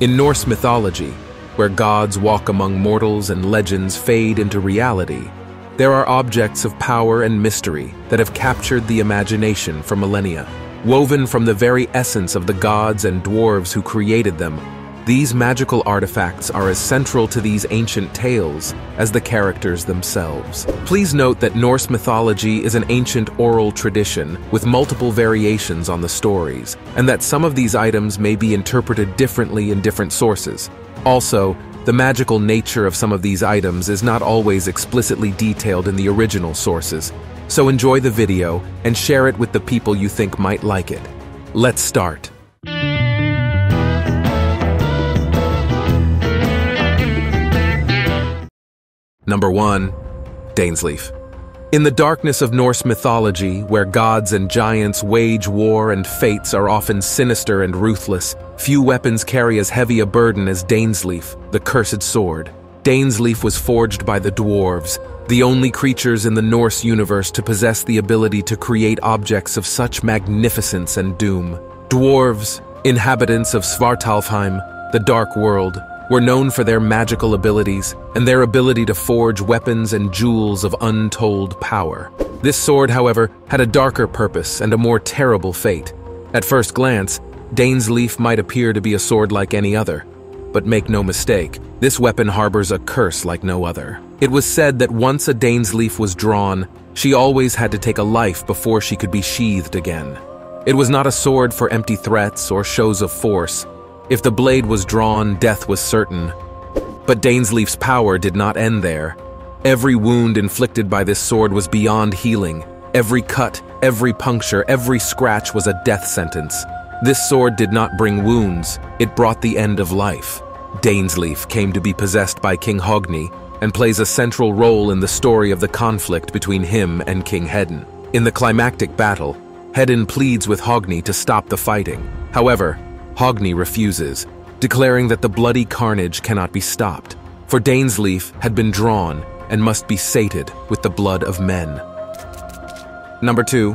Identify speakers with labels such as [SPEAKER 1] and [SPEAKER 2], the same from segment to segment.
[SPEAKER 1] In Norse mythology, where gods walk among mortals and legends fade into reality, there are objects of power and mystery that have captured the imagination for millennia. Woven from the very essence of the gods and dwarves who created them, these magical artifacts are as central to these ancient tales as the characters themselves. Please note that Norse mythology is an ancient oral tradition with multiple variations on the stories, and that some of these items may be interpreted differently in different sources. Also, the magical nature of some of these items is not always explicitly detailed in the original sources, so enjoy the video and share it with the people you think might like it. Let's start. Number 1. Dainsleif. In the darkness of Norse mythology, where gods and giants wage war and fates are often sinister and ruthless, few weapons carry as heavy a burden as Dainsleif, the cursed sword. Dainsleif was forged by the dwarves, the only creatures in the Norse universe to possess the ability to create objects of such magnificence and doom. Dwarves, inhabitants of Svartalfheim, the Dark World, were known for their magical abilities and their ability to forge weapons and jewels of untold power. This sword, however, had a darker purpose and a more terrible fate. At first glance, Dainsleif might appear to be a sword like any other. But make no mistake, this weapon harbors a curse like no other. It was said that once a Dainsleif was drawn, she always had to take a life before she could be sheathed again. It was not a sword for empty threats or shows of force, if the blade was drawn, death was certain. But Dainsleif's power did not end there. Every wound inflicted by this sword was beyond healing. Every cut, every puncture, every scratch was a death sentence. This sword did not bring wounds, it brought the end of life. Dainsleif came to be possessed by King Hogni and plays a central role in the story of the conflict between him and King Hedin. In the climactic battle, Hedin pleads with Hogni to stop the fighting. However, Hogni refuses, declaring that the bloody carnage cannot be stopped, for Dainsleif had been drawn and must be sated with the blood of men. Number 2.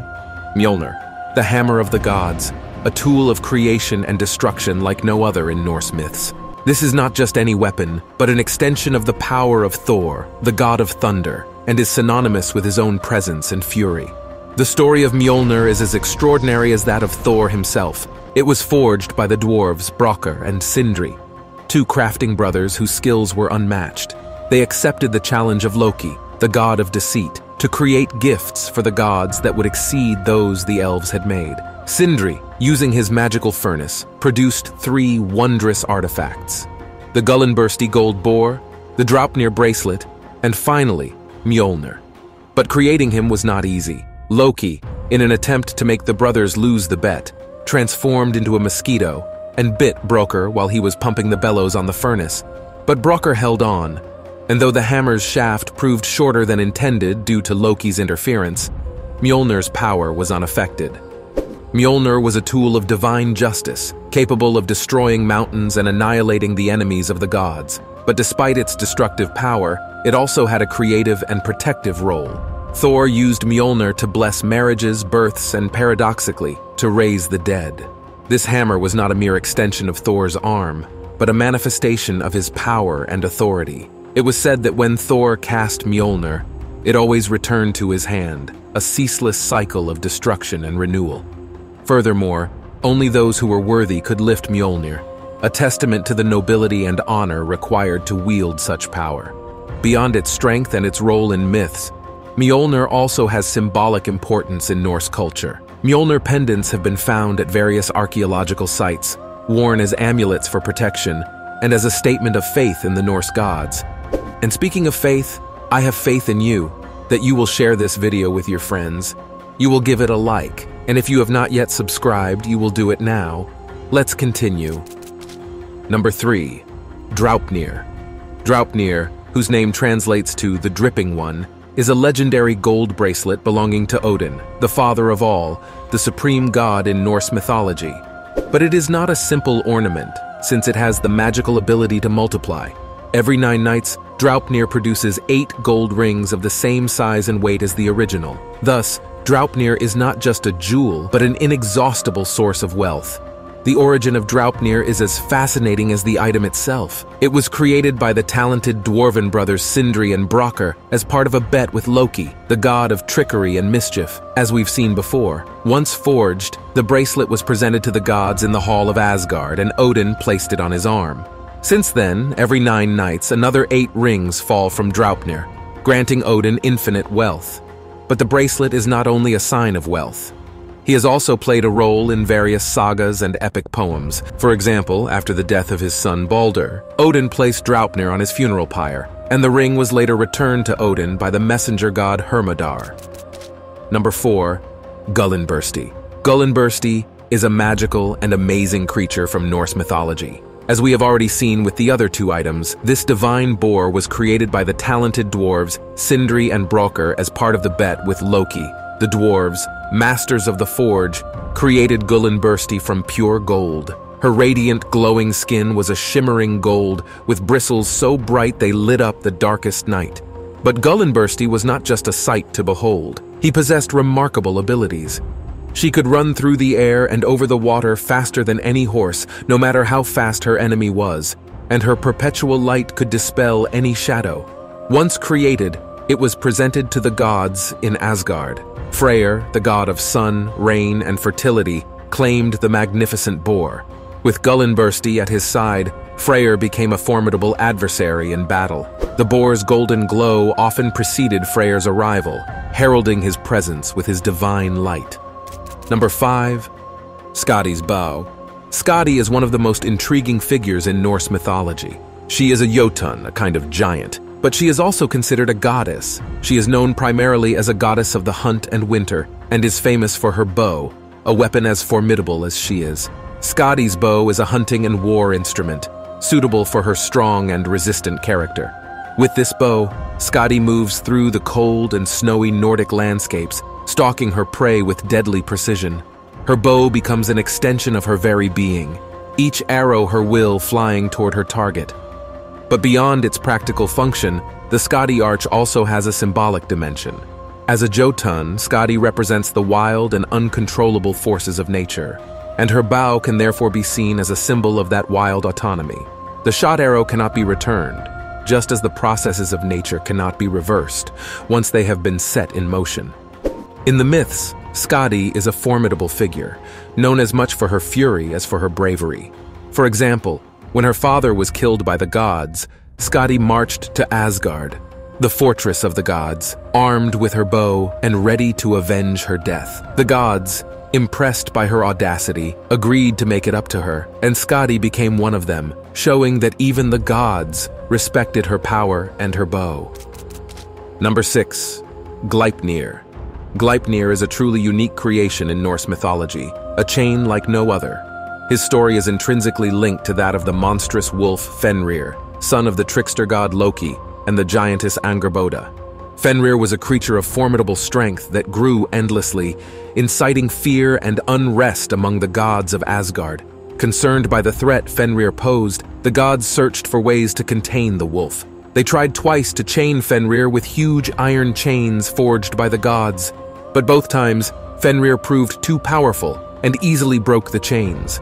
[SPEAKER 1] Mjolnir, the Hammer of the Gods, a tool of creation and destruction like no other in Norse myths. This is not just any weapon, but an extension of the power of Thor, the god of thunder, and is synonymous with his own presence and fury. The story of Mjolnir is as extraordinary as that of Thor himself, it was forged by the dwarves Brokkr and Sindri, two crafting brothers whose skills were unmatched. They accepted the challenge of Loki, the god of deceit, to create gifts for the gods that would exceed those the elves had made. Sindri, using his magical furnace, produced three wondrous artifacts. The Gullinbursti gold boar, the Draupnir bracelet, and finally, Mjolnir. But creating him was not easy. Loki, in an attempt to make the brothers lose the bet, transformed into a mosquito, and bit Brokkr while he was pumping the bellows on the furnace. But Brokkr held on, and though the hammer's shaft proved shorter than intended due to Loki's interference, Mjolnir's power was unaffected. Mjolnir was a tool of divine justice, capable of destroying mountains and annihilating the enemies of the gods. But despite its destructive power, it also had a creative and protective role. Thor used Mjolnir to bless marriages, births, and paradoxically, to raise the dead. This hammer was not a mere extension of Thor's arm, but a manifestation of his power and authority. It was said that when Thor cast Mjolnir, it always returned to his hand, a ceaseless cycle of destruction and renewal. Furthermore, only those who were worthy could lift Mjolnir, a testament to the nobility and honor required to wield such power. Beyond its strength and its role in myths, Mjolnir also has symbolic importance in Norse culture. Mjolnir pendants have been found at various archaeological sites, worn as amulets for protection, and as a statement of faith in the Norse gods. And speaking of faith, I have faith in you, that you will share this video with your friends. You will give it a like, and if you have not yet subscribed, you will do it now. Let's continue. Number 3. Draupnir. Draupnir, whose name translates to the Dripping One, is a legendary gold bracelet belonging to Odin, the father of all, the supreme god in Norse mythology. But it is not a simple ornament, since it has the magical ability to multiply. Every nine nights, Draupnir produces eight gold rings of the same size and weight as the original. Thus, Draupnir is not just a jewel, but an inexhaustible source of wealth. The origin of Draupnir is as fascinating as the item itself. It was created by the talented dwarven brothers Sindri and Brokkr as part of a bet with Loki, the god of trickery and mischief, as we've seen before. Once forged, the bracelet was presented to the gods in the Hall of Asgard and Odin placed it on his arm. Since then, every nine nights, another eight rings fall from Draupnir, granting Odin infinite wealth. But the bracelet is not only a sign of wealth. He has also played a role in various sagas and epic poems. For example, after the death of his son Balder, Odin placed Draupnir on his funeral pyre, and the ring was later returned to Odin by the messenger god Hermodar. Number 4. Gullinbursti. Gullinbursti is a magical and amazing creature from Norse mythology. As we have already seen with the other two items, this divine boar was created by the talented dwarves Sindri and Brokkr as part of the bet with Loki, the dwarves, masters of the forge, created Gullinbursti from pure gold. Her radiant, glowing skin was a shimmering gold, with bristles so bright they lit up the darkest night. But Gullinbursti was not just a sight to behold. He possessed remarkable abilities. She could run through the air and over the water faster than any horse, no matter how fast her enemy was, and her perpetual light could dispel any shadow. Once created, it was presented to the gods in Asgard. Freyr, the god of sun, rain, and fertility, claimed the magnificent boar. With Gullinbursti at his side, Freyr became a formidable adversary in battle. The boar's golden glow often preceded Freyr's arrival, heralding his presence with his divine light. Number 5. Skadi's Bow Skadi is one of the most intriguing figures in Norse mythology. She is a Jotun, a kind of giant, but she is also considered a goddess. She is known primarily as a goddess of the hunt and winter, and is famous for her bow, a weapon as formidable as she is. Skadi's bow is a hunting and war instrument, suitable for her strong and resistant character. With this bow, Skadi moves through the cold and snowy Nordic landscapes, stalking her prey with deadly precision. Her bow becomes an extension of her very being, each arrow her will flying toward her target. But beyond its practical function, the Skadi arch also has a symbolic dimension. As a Jotun, Skadi represents the wild and uncontrollable forces of nature, and her bow can therefore be seen as a symbol of that wild autonomy. The shot arrow cannot be returned, just as the processes of nature cannot be reversed once they have been set in motion. In the myths, Skadi is a formidable figure, known as much for her fury as for her bravery. For example, when her father was killed by the gods, Skadi marched to Asgard, the fortress of the gods, armed with her bow and ready to avenge her death. The gods, impressed by her audacity, agreed to make it up to her, and Skadi became one of them, showing that even the gods respected her power and her bow. Number 6. Gleipnir Gleipnir is a truly unique creation in Norse mythology, a chain like no other. His story is intrinsically linked to that of the monstrous wolf Fenrir, son of the trickster god Loki and the giantess Angerboda. Fenrir was a creature of formidable strength that grew endlessly, inciting fear and unrest among the gods of Asgard. Concerned by the threat Fenrir posed, the gods searched for ways to contain the wolf. They tried twice to chain Fenrir with huge iron chains forged by the gods, but both times Fenrir proved too powerful and easily broke the chains.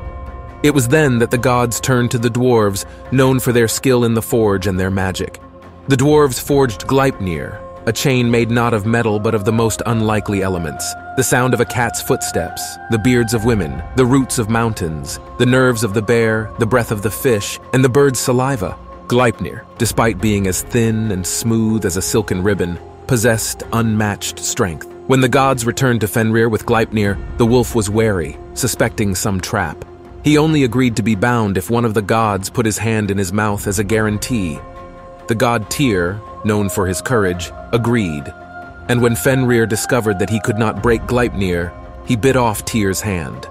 [SPEAKER 1] It was then that the gods turned to the dwarves, known for their skill in the forge and their magic. The dwarves forged Gleipnir, a chain made not of metal but of the most unlikely elements. The sound of a cat's footsteps, the beards of women, the roots of mountains, the nerves of the bear, the breath of the fish, and the bird's saliva. Gleipnir, despite being as thin and smooth as a silken ribbon, possessed unmatched strength. When the gods returned to Fenrir with Gleipnir, the wolf was wary, suspecting some trap. He only agreed to be bound if one of the gods put his hand in his mouth as a guarantee. The god Tyr, known for his courage, agreed, and when Fenrir discovered that he could not break Gleipnir, he bit off Tyr's hand.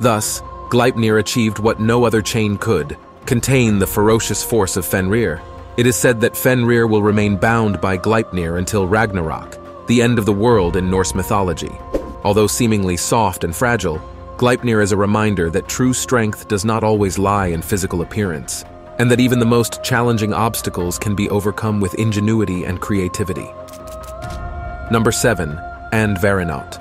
[SPEAKER 1] Thus, Gleipnir achieved what no other chain could, contain the ferocious force of Fenrir. It is said that Fenrir will remain bound by Gleipnir until Ragnarok, the end of the world in Norse mythology. Although seemingly soft and fragile, Gleipnir is a reminder that true strength does not always lie in physical appearance, and that even the most challenging obstacles can be overcome with ingenuity and creativity. Number 7. Andvaranaut.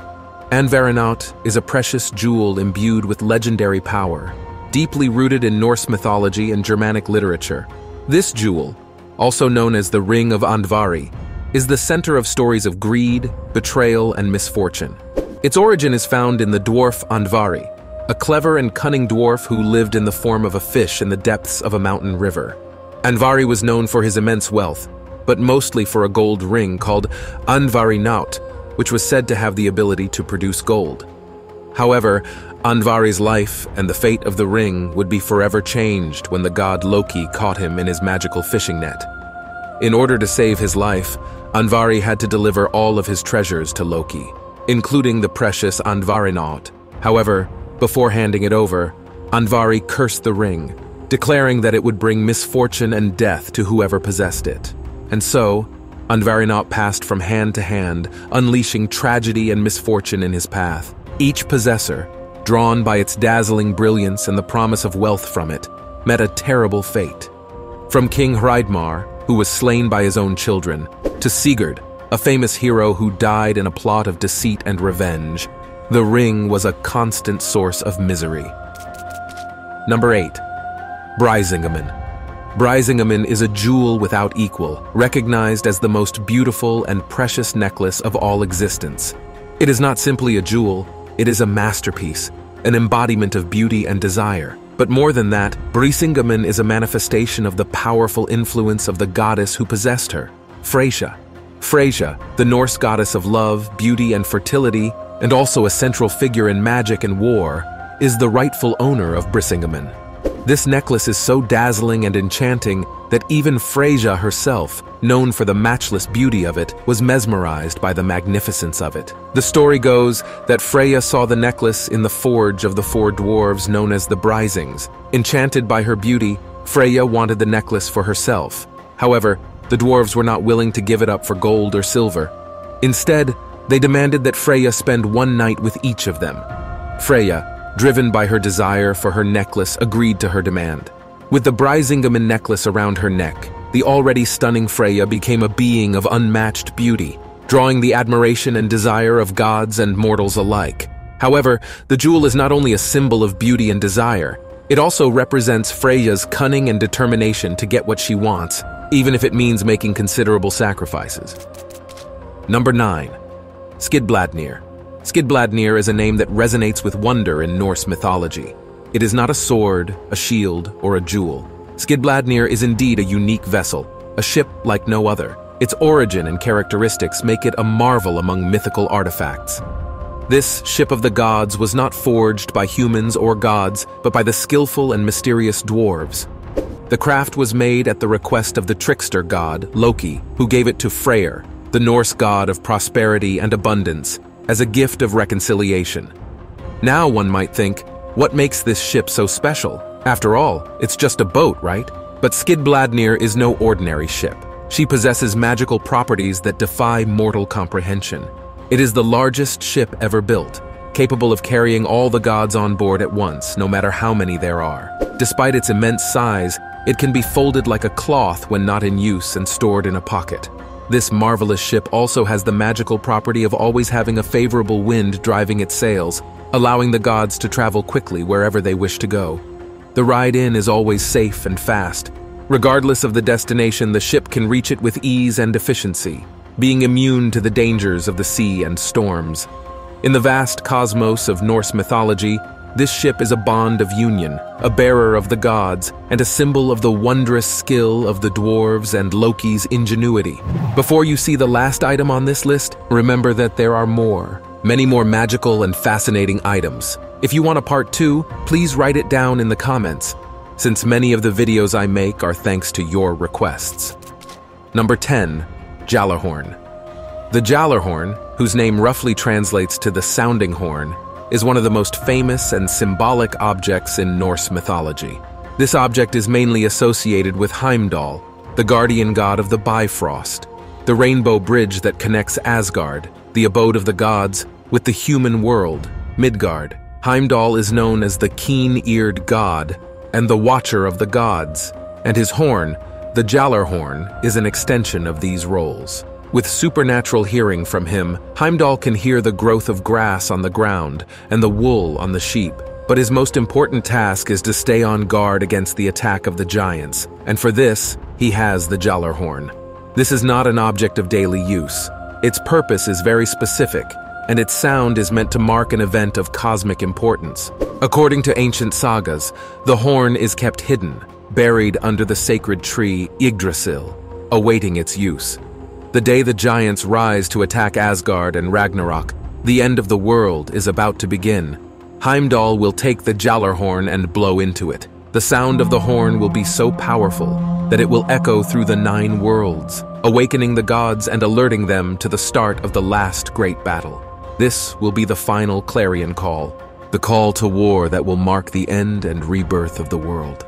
[SPEAKER 1] Andvaranaut is a precious jewel imbued with legendary power. deeply rooted in Norse mythology and Germanic literature. This jewel, also known as the Ring of Andvari, is the center of stories of greed, betrayal, and misfortune. Its origin is found in the dwarf Andvari, a clever and cunning dwarf who lived in the form of a fish in the depths of a mountain river. Andvari was known for his immense wealth, but mostly for a gold ring called Andvarinaut, which was said to have the ability to produce gold. However, Andvari's life and the fate of the ring would be forever changed when the god Loki caught him in his magical fishing net. In order to save his life, Andvari had to deliver all of his treasures to Loki, including the precious Andvarinaut. However, before handing it over, Andvari cursed the ring, declaring that it would bring misfortune and death to whoever possessed it. And so, Andvarinaut passed from hand to hand, unleashing tragedy and misfortune in his path. Each possessor, drawn by its dazzling brilliance and the promise of wealth from it, met a terrible fate. From King Hreidmar, who was slain by his own children, to Sigurd, a famous hero who died in a plot of deceit and revenge, the ring was a constant source of misery. Number 8. Brisingamen. Brisingamen is a jewel without equal, recognized as the most beautiful and precious necklace of all existence. It is not simply a jewel, it is a masterpiece, an embodiment of beauty and desire. But more than that, Brisingamen is a manifestation of the powerful influence of the goddess who possessed her, Freyja. Freyja, the Norse goddess of love, beauty, and fertility, and also a central figure in magic and war, is the rightful owner of Brisingamen. This necklace is so dazzling and enchanting that even Freyja herself, known for the matchless beauty of it, was mesmerized by the magnificence of it. The story goes that Freya saw the necklace in the forge of the four dwarves known as the Brisings. Enchanted by her beauty, Freya wanted the necklace for herself. However, the dwarves were not willing to give it up for gold or silver. Instead, they demanded that Freya spend one night with each of them. Freya, driven by her desire for her necklace, agreed to her demand. With the Brisingamen necklace around her neck, the already stunning Freya became a being of unmatched beauty, drawing the admiration and desire of gods and mortals alike. However, the jewel is not only a symbol of beauty and desire, it also represents Freya's cunning and determination to get what she wants, even if it means making considerable sacrifices. Number 9. Skidbladnir Skidbladnir is a name that resonates with wonder in Norse mythology. It is not a sword, a shield, or a jewel. Skidbladnir is indeed a unique vessel, a ship like no other. Its origin and characteristics make it a marvel among mythical artifacts. This ship of the gods was not forged by humans or gods, but by the skillful and mysterious dwarves. The craft was made at the request of the trickster god, Loki, who gave it to Freyr, the Norse god of prosperity and abundance, as a gift of reconciliation. Now one might think, what makes this ship so special? After all, it's just a boat, right? But Skidbladnir is no ordinary ship. She possesses magical properties that defy mortal comprehension. It is the largest ship ever built, capable of carrying all the gods on board at once, no matter how many there are. Despite its immense size, it can be folded like a cloth when not in use and stored in a pocket. This marvelous ship also has the magical property of always having a favorable wind driving its sails, allowing the gods to travel quickly wherever they wish to go. The ride in is always safe and fast. Regardless of the destination, the ship can reach it with ease and efficiency, being immune to the dangers of the sea and storms. In the vast cosmos of Norse mythology, this ship is a bond of union, a bearer of the gods, and a symbol of the wondrous skill of the dwarves and Loki's ingenuity. Before you see the last item on this list, remember that there are more, many more magical and fascinating items. If you want a part two, please write it down in the comments, since many of the videos I make are thanks to your requests. Number 10. Gjallarhorn. The Gjallarhorn, whose name roughly translates to the sounding horn, is one of the most famous and symbolic objects in Norse mythology. This object is mainly associated with Heimdall, the guardian god of the Bifrost, the rainbow bridge that connects Asgard, the abode of the gods, with the human world, Midgard. Heimdall is known as the keen-eared god and the watcher of the gods, and his horn, the Gjallarhorn, is an extension of these roles. With supernatural hearing from him, Heimdall can hear the growth of grass on the ground and the wool on the sheep. But his most important task is to stay on guard against the attack of the giants, and for this, he has the Horn. This is not an object of daily use. Its purpose is very specific, and its sound is meant to mark an event of cosmic importance. According to ancient sagas, the horn is kept hidden, buried under the sacred tree Yggdrasil, awaiting its use. The day the giants rise to attack Asgard and Ragnarok, the end of the world is about to begin. Heimdall will take the Gjallarhorn and blow into it. The sound of the horn will be so powerful that it will echo through the nine worlds, awakening the gods and alerting them to the start of the last great battle. This will be the final clarion call, the call to war that will mark the end and rebirth of the world.